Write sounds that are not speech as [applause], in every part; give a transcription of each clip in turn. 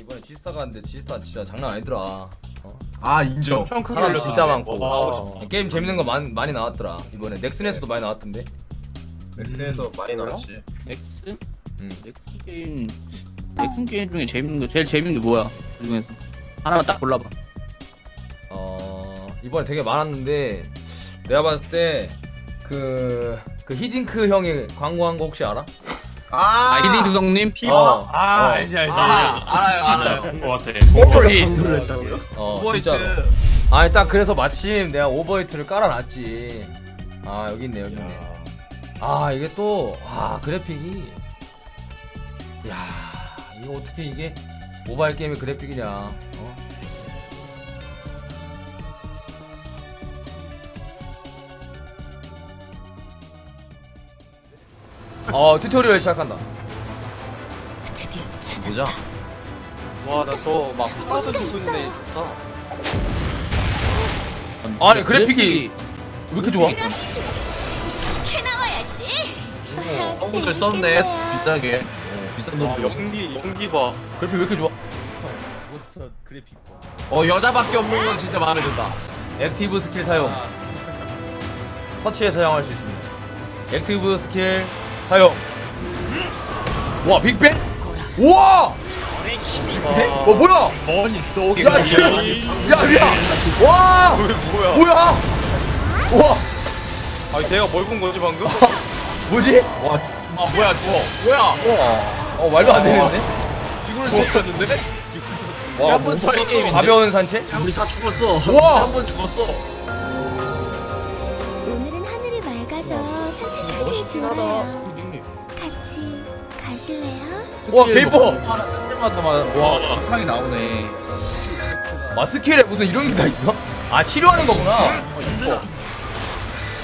이번에 지스타 갔는데 지스타 진짜 장난 아니더라. 어? 아 인정. 엄청 크게 사람. 진짜 많고 와. 게임 재밌는 거 많이, 많이 나왔더라. 이번에 넥슨에서도 많이 나왔던데. 넥슨에서 많이 나왔지. 넥슨? 음. 넥슨 게임 넥슨 게임 중에 재밌는 거 제일 재밌는 게 뭐야? 그 중에서 하나만 딱 골라봐. 어 이번에 되게 많았는데 내가 봤을 때 그 그 히딩크 형이 광고한 거 혹시 알아? 아, 아, 히딩크 형님. 어, 아 어. 알지 알지 아, 알아요, 알아요. 본거 같아 오버히트. 했다고요? 어 오버히트. 진짜로. 아니 딱 그래서 마침 내가 오버히트를 깔아놨지. 아 여기 있네 여기 있네. 아 이게 또 아 그래픽이 야 이거 어떻게 이게 모바일 게임의 그래픽이냐 어? 어 튜토리얼 시작한다 드디어 찾아. 보자 와나 저막 파서 두고 있는 애 있었다 아니 그래픽이 왜 이렇게 좋아? 이렇게 나와야지. 성우를 썼네. 비싸게. 어, 비싼 와 돈. 연기 연기 봐 그래픽 왜 이렇게 좋아? 어 여자밖에 없는 건 진짜 마음에 든다. 액티브 스킬 사용 터치에 사용할 수 있습니다 액티브 스킬 사용 와 빅뱅? 우와 어 뭐야 머니 야, 씨. 야, 야, 와, 뭐야 뭐야? 와, 아니 내가 뭘본 거지 방금? [laughs] 뭐지? 와, 아 뭐야 저거? 뭐야? 어, 말도 안 되는데? 지구를 지켰는데? 와, 한번 뭐, 더 게임인데? 가벼운 산책? 우리 다 죽었어. 우와, 한번 죽었어. 오늘은 하늘이 맑아서 산책하기 좋아요. 같이 가실래요? 와, 막 와, 영상이 나오네. 와, 스킬에 무슨 이런 게 다 있어? 아, 치료하는 거구나.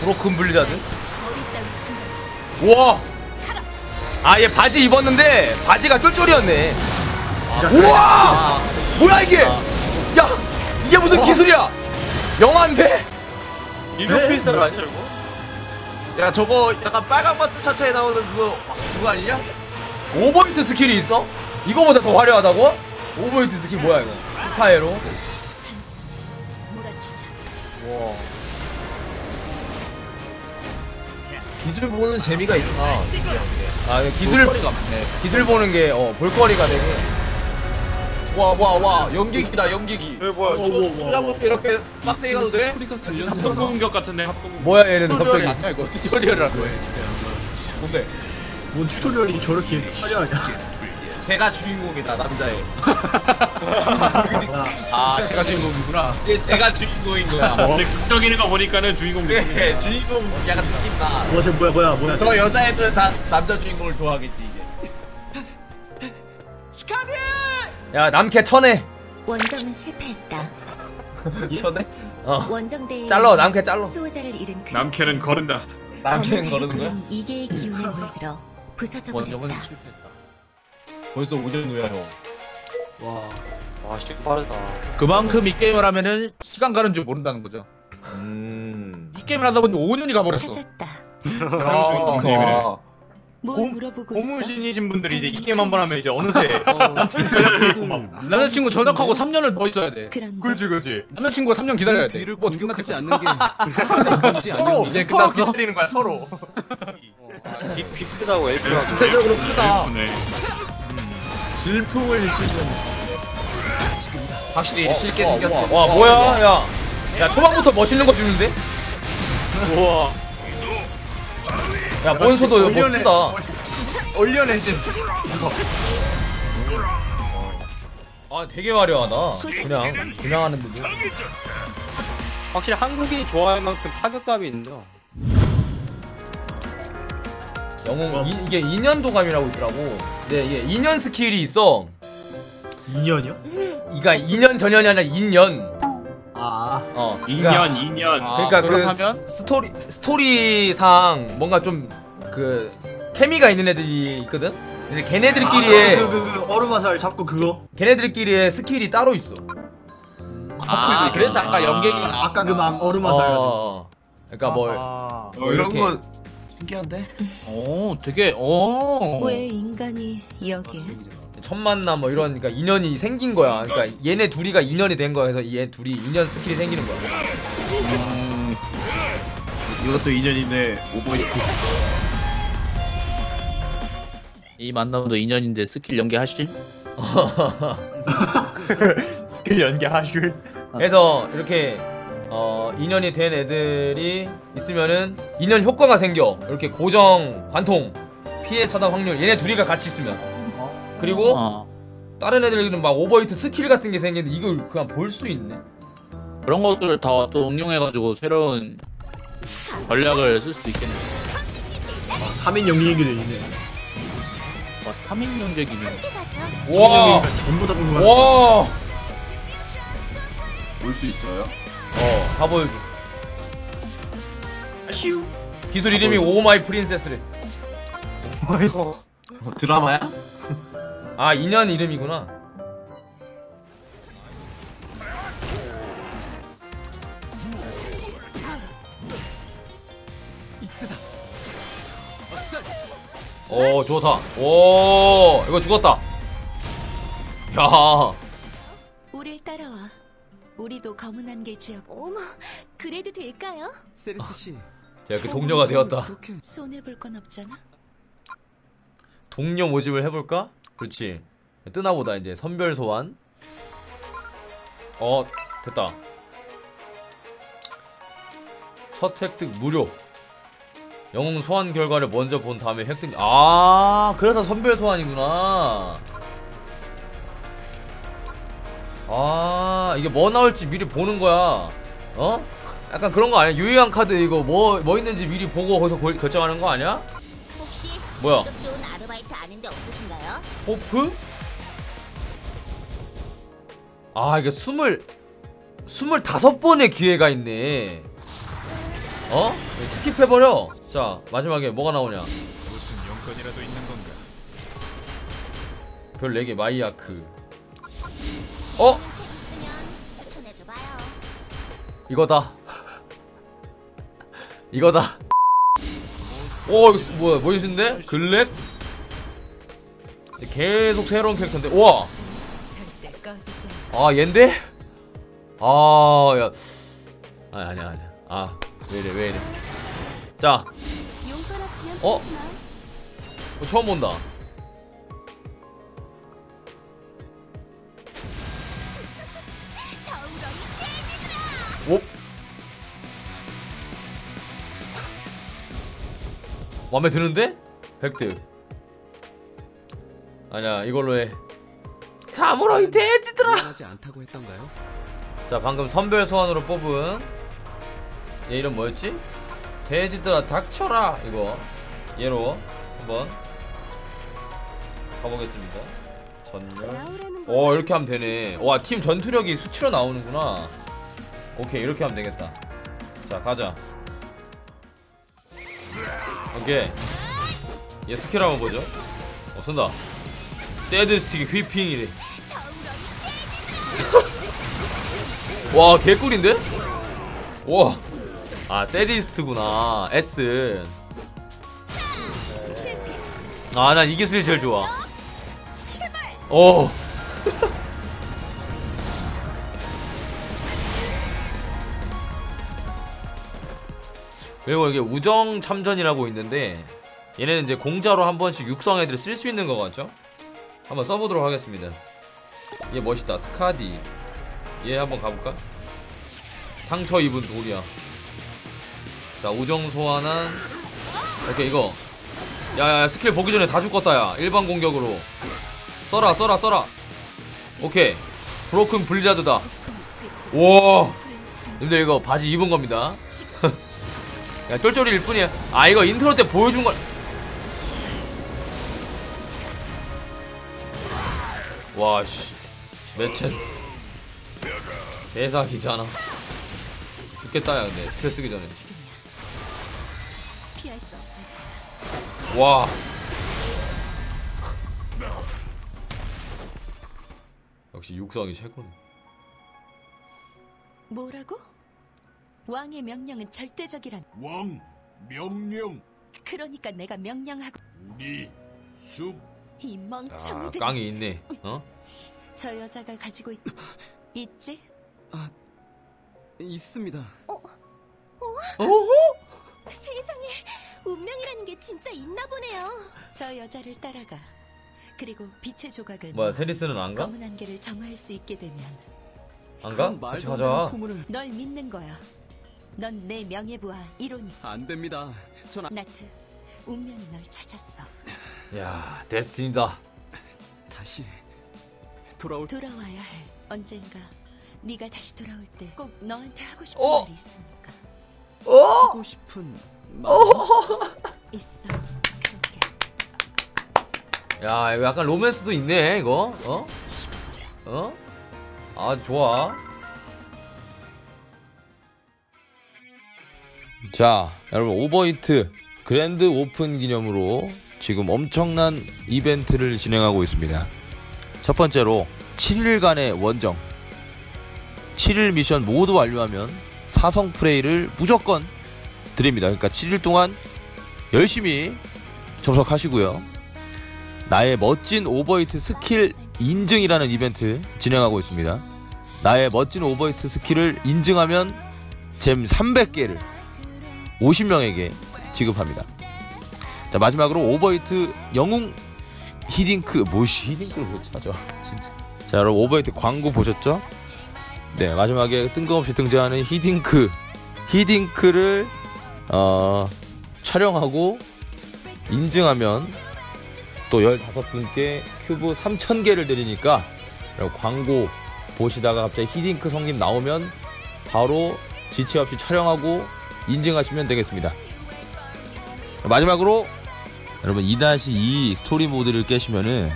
브로큰 블리자드. 상관없어. 우와. 아, 얘 바지 입었는데 바지가 쫄쫄이었네. 우와, 뭐야 이게? 야, 이게 무슨 기술이야? 영화인데? 일곱 필살 아니야 이거? 야 저거 약간 빨간 버튼 차차에 나오는 그거 그거 아니냐? 오버히트 스킬이 있어? 이거보다 더 화려하다고? 오버히트 스킬 뭐야 이거? 스타에로? 몰아치자. 기술 보는 재미가 있다. 아 이거 기술 볼거리가 많네. 기술 보는 게 어, 볼거리가 되고 와와 와 연기기다 연기기. 왜 뭐야 저 초장부터 이렇게 빡세게 가도 돼? 합동 공격 같은데 합동 공격 뭐야 얘는 갑자기 아니야 이거 튜토리얼이라고 해. 뭔데? 뭔 튜토리얼이 저렇게 화려하냐? 쟤가 주인공이다 남자애. [laughs] 아, 쟤가 주인공이구나. 이게 쟤가 주인공인 거야. 근데 극적이는 거 보니까는 주인공 그래 느낌이네 주인공 약간 느낌 나. 뭐야 저 뭐야 뭐야 뭐야? 저 여자애들은 다 남자 주인공을 좋아하겠지 이게. 야 남캐 천해 원정은 실패했다. [laughs] 이천에? 어 원정대에 잘러 남캐 잘러 수호자를 잃은 그 남캐는 거른다 남캐는 거르는 거야? 이계의 기운에 물들어 부서져 원정은 버렸다. 실패했다. 벌써 오전 후야 형. 와 씨, 빠르다 그만큼 이 게임을 하면은 시간 가는 줄 모른다는 거죠. 음 이 게임을 하다 보니 5년이 가버렸어. 찾았다. 뭘 물어보고 고무신이신 분들이 이제 이 게임 한 번 하면 이제 어느새 [laughs] 남자친구 전역하고 3년을 더 있어야 돼. 그런 그렇지 그렇지 남자친구가 3년 기다려야 돼. 뭐 공격하지 끝났지 않는 게 [laughs] 서로 않는 이제 서로 끝났어? 기다리는 거야 서로 귀, 귀 크다고 엘프가 전체적으로 크다. 네. 질풍을 실는. 확실히 쉽게 생겼어. 와 뭐야 야. 야 초반부터 멋있는 거 주는데? 우와 야 몬스도 멋있다 올려내진 아 되게 화려하다 그냥 그냥 하는데도 확실히 한국인이 좋아할 만큼 타격감이 있네요 영웅 이, 이게 인연 도감이라고 있더라고 근데 이게 인연 스킬이 있어 인연이요? 그러니까 2년 전년이 아니라 인연 아어 인연 인연 아, 그러니까 그 그렇다면? 스- 스토리 스토리상 뭔가 좀 그 케미가 있는 애들이 있거든. 근데 걔네들끼리의 그, 그, 그 얼음 화살 잡고 그거 걔네들끼리의 스킬이 따로 있어. 아, 그래서 아까 연계기가 나왔구나. 아까 그막 얼음 화살 가지고 어, 그러니까 뭐 아, 어, 이런. 건 신기한데? 오, 되게 오. 왜 인간이 여길? 첫 만남 뭐 이런 그러니까 인연이 생긴 거야. 그러니까 얘네 둘이가 인연이 된 거야. 그래서 얘 둘이 인연 스킬이 생기는 거야. 음, 이것도 인연인데 오버히트. 이 만남도 인연인데 스킬 연계하실? [laughs] [laughs] 스킬 연계하실. 그래서 이렇게 어 인연이 된 애들이 있으면은 인연 효과가 생겨. 이렇게 고정 관통 피해 차단 확률 얘네 둘이가 같이 있으면 그리고 아, 다른 애들은 막 오버히트 스킬 같은 게 생기는데 이걸 그냥 볼 수 있네. 그런 것들을 다 또 응용해가지고 새로운 전략을 쓸 수 있겠네. 아, 3인 연계기도 있네. 와, 3인 연계기는 와, 전부 다 궁금하네. 와, 볼수 있어요? 어, 다 보여줘. 기술 이름이 오마이 프린세스래. 어, 드라마야? [laughs] 아, 인연 이름이구나. 오, 좋다. 오, 이거 죽었다. 야, 우릴 따라와. 우리도 검은 안개 지역. 어머, 그래도 될까요? 세레스 씨. 제가 그 동료가 되었다. 그렇게 손해 볼 건 없잖아. 동료 모집을 해볼까? 그렇지. 뜨나보다 이제 선별 소환. 어, 됐다. 첫 획득 무료. 영웅 소환 결과를 먼저 본 다음에 획득. 아, 그래서 선별 소환이구나. 아, 이게 뭐 나올지 미리 보는 거야. 어? 약간 그런 거 아니야? 유효한 카드 이거 뭐뭐 있는지 미리 보고 거기서 골- 결정하는 거 아니야? 혹시 뭐야? 직업 좋은 아르바이트 아는데 없으신가요? 호프? 아 이게 스물 스물다섯 번의 기회가 있네. 어? 스킵해버려. 자 마지막에 뭐가 나오냐? 무슨 용건이라도 있는 건가? 별 4개 마이아크. 어? 이거다. 이거다. 오 이거 뭐야 뭐이신데? 글렉? 계속 새로운 캐릭터인데 우와 아 얜데? 아야 아니 아니야 아니야 아 왜이래 왜이래 자 어? 이거 처음 본다 맘에 드는데? 획득. 아니야 이걸로 해. 사무라이 돼지들아. 하지 않다고 했던가요? 자 방금 선별 소환으로 뽑은 얘 이름 뭐였지? 돼지들아 닥쳐라! 이거. 얘로 한번 가보겠습니다. 나오라는 오 이렇게 하면 되네. 와 팀 전투력이 수치로 나오는구나. 오케이 이렇게 하면 되겠다. 자 가자 오케이 얘 스킬 한번 보죠 어 쓴다 새드 스틱 휘핑이래 [laughs] 와 개꿀인데? 와. 아 세디스트구나. S. 아난 이 기술이 제일 좋아. 오. 그리고 이게 우정 참전이라고 있는데 얘네는 이제 공짜로 한 번씩 육성 애들 쓸 수 있는 거 같죠? 한번 써보도록 하겠습니다. 얘 멋있다. 스카디. 얘 한번 가볼까? 상처 입은 돌이야. 자 우정 소환한. 오케이 이거. 야야 스킬 보기 전에 다 죽었다 야. 일반 공격으로. 써라 써라 써라. 오케이. 브로큰 블리자드다. 와. 님들 이거 바지 입은 겁니다. [laughs] 야 쫄쫄이일 뿐이야. 아 이거 인트로 때 보여준 걸. 와씨. 매첸 대사 기잖아. 죽겠다 야 근데 스킬 쓰기 전에. 와. 역시 육성이 최고네. 뭐라고? 왕의 명령은 절대적이란. 왕 명령 그러니까 내가 명령하고 우리 숲이아 멍청이들. 깡이 있네 어? 저 여자가 가지고 있... 있지? 있습니다. 세상에 운명이라는 게 진짜 있나 보네요. 저 여자를 따라가. 그리고 빛의 조각을 뭐야 세리스는 안 가? 검은 안개를 정화할 수 있게 되면 안 가? 같이 가자 소문을 널 믿는 거야. 넌 내 명예부와 이론이. 안 됩니다. 전 아- 나트, 운명이 널 찾았어. 야 데스티니다 다시 돌아올 돌아와야 해. 언젠가 네가 다시 돌아올 때 꼭 너한테 하고 싶은 어? 말이 있으니까. 하고 싶은 말. [laughs] 있어. 그렇게. 야 이거 약간 로맨스도 있네 이거 어? 어? 아 좋아 자 여러분 오버히트 그랜드 오픈 기념으로 지금 엄청난 이벤트를 진행하고 있습니다. 첫 번째로 7일간의 원정. 7일 미션 모두 완료하면 사성 프레이를 무조건 드립니다. 그러니까 7일 동안 열심히 접속하시고요. 나의 멋진 오버히트 스킬 인증이라는 이벤트 진행하고 있습니다. 나의 멋진 오버히트 스킬을 인증하면 젬 300개를 50명에게 지급합니다. 자 마지막으로 오버히트 영웅 히딩크 뭐시 히딩크를 왜 찾아 [laughs] 진짜. 자 여러분 오버히트 광고 보셨죠? 네 마지막에 뜬금없이 등장하는 히딩크 히딩크를 어, 촬영하고 인증하면 또 15분께 큐브 3000개를 드리니까 광고 보시다가 갑자기 히딩크 성님 나오면 바로 지체 없이 촬영하고 인증하시면 되겠습니다. 마지막으로 여러분 2-2 스토리 모드를 깨시면은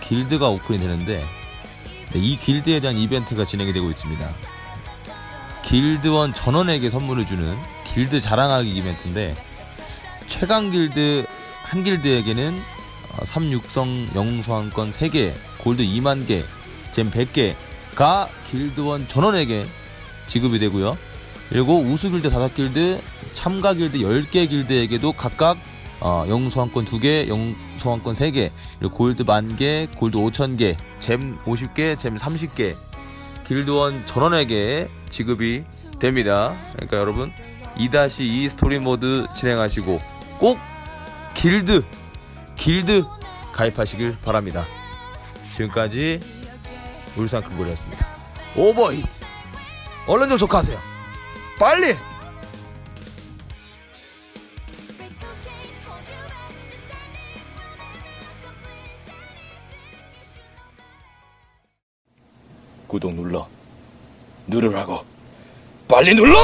길드가 오픈이 되는데 네, 이 길드에 대한 이벤트가 진행이 되고 있습니다. 길드원 전원에게 선물을 주는 길드 자랑하기 이벤트인데 최강 길드 한 길드에게는 어, 3육성 영웅소환권 3개, 골드 2만 개, 젬 100개가 길드원 전원에게 지급이 되고요. 그리고 우수 길드 5길드, 참가 길드 10개 길드에게도 각각 어, 영웅소환권 2개, 영웅소환권 3개, 그리고 골드 만 개, 골드 5천 개, 젬 50개, 젬 30개 길드원 전원에게 지급이 됩니다. 그러니까 여러분 2-2 스토리 모드 진행하시고 꼭 길드 길드 가입하시길 바랍니다. 지금까지 울산 큰고리였습니다. 오버히트 얼른 접속하세요. 빨리! 구독 눌러 누르라고 빨리 눌러!